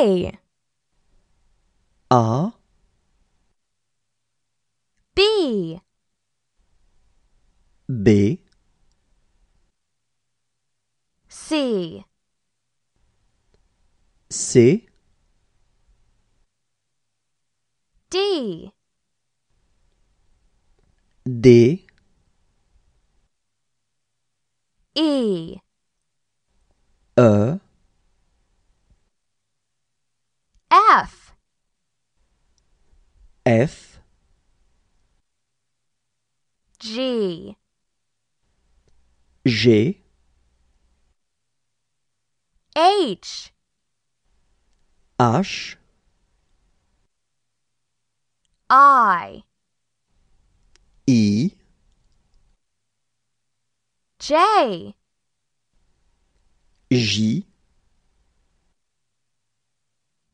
A. A, B. B, C. C, D. D, E. E, F F, G. G, H. H, I. I, J. J,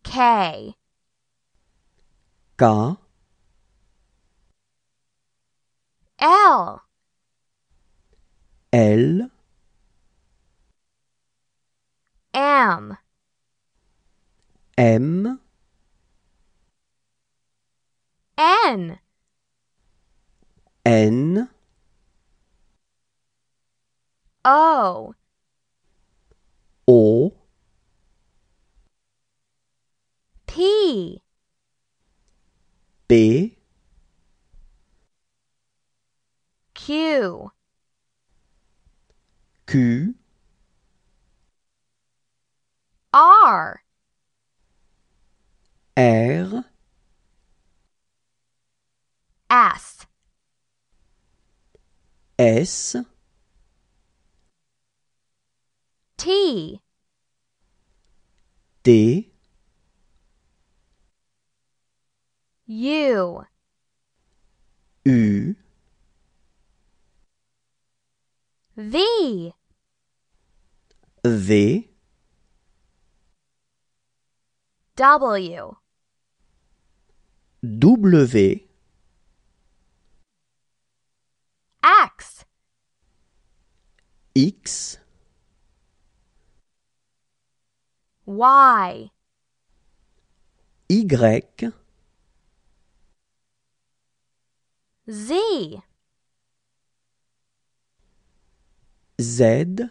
K. K, L. L, M. M, N. N, O. O, P P, Q. Q, R. R, S. S, T. T, U. U, V. V, W. W, X. X, Y. Y, Z Z,